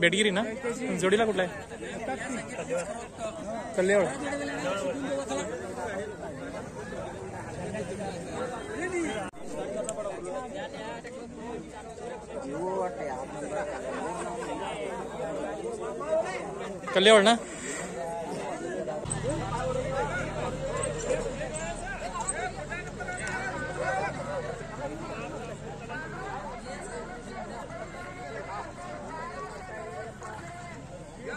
बेटगिरी ना? जोडीला कुठला आहे? कल्लेवळ ना?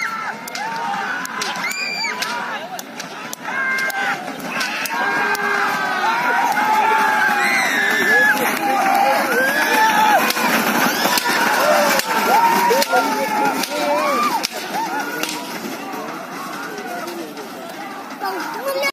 Thanks.